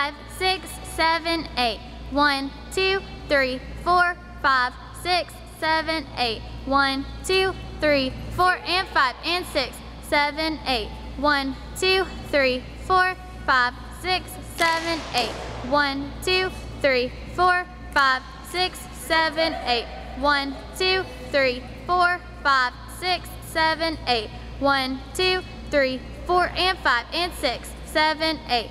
five, six, seven, eight. One, two, three, four, five, six, seven, eight. One, two, three, four, and five, and six, seven, eight. One, two, three, four, five, six, seven, eight. One, two, three, four, five, six, seven, eight. One, two, three, four, five, six, seven, eight. One, two, three, four, and five, and six, seven, eight.